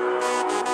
Música